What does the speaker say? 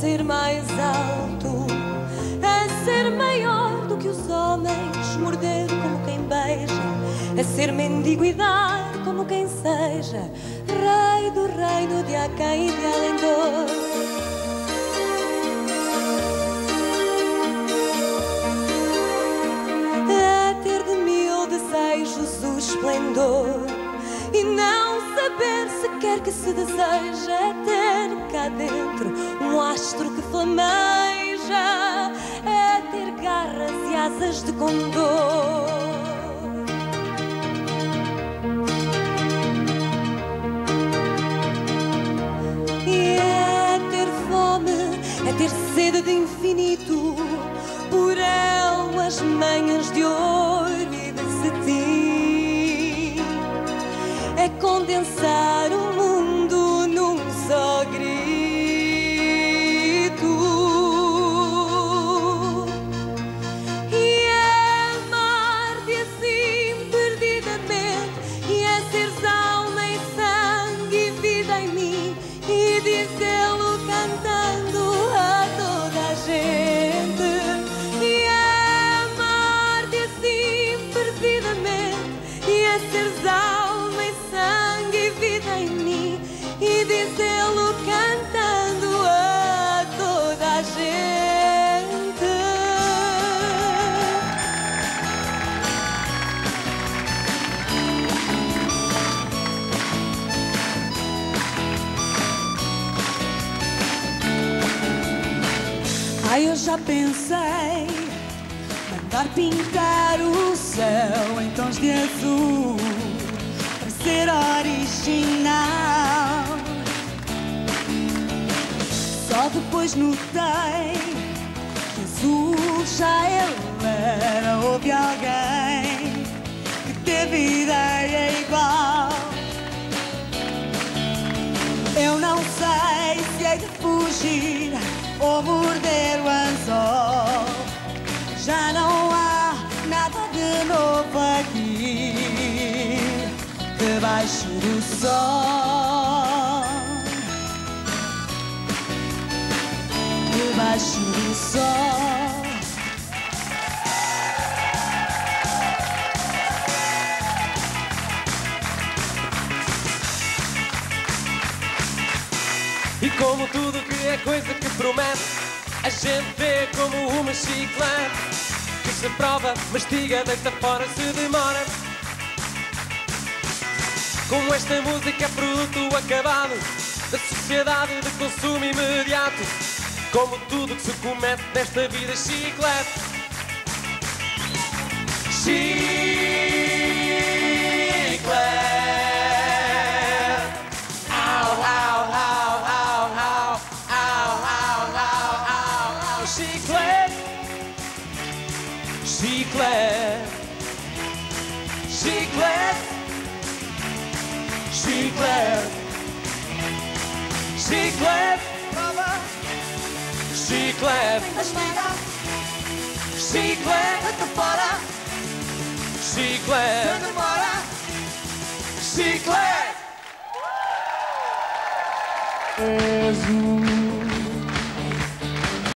ser mais alto, é ser maior do que os homens, morder como quem beija, é ser mendigo e dar como quem seja, rei do reino de Acá e de Alendor. É esplendor e não saber sequer que se deseja é ter cá dentro astro que flameja, é ter garras e asas de condor. E é ter fome, é ter sede de infinito, por elas manhas de ouro e de cetim. É condensar seres alma e sangue e vida em mim E dizê-lo cantando a toda a gente. Ai, eu já pensei mandar pintar o céu em tons de azul para ser original. Só depois notei que azul já ele era. Houve alguém que teve ideia igual. Eu não sei se hei de fugir ou morder o anzol. Já não novo aqui debaixo do sol. Debaixo do sol. E como tudo que é coisa que promete, a gente vê como uma chiclete se prova, mastiga, deita fora, se demora. Como esta música é produto acabado da sociedade de consumo imediato, como tudo que se comete nesta vida chiclete. Chiclete. Secret, secret, secret, secret, mama, secret, secret, at the bottom, secret, at the bottom, secret. There's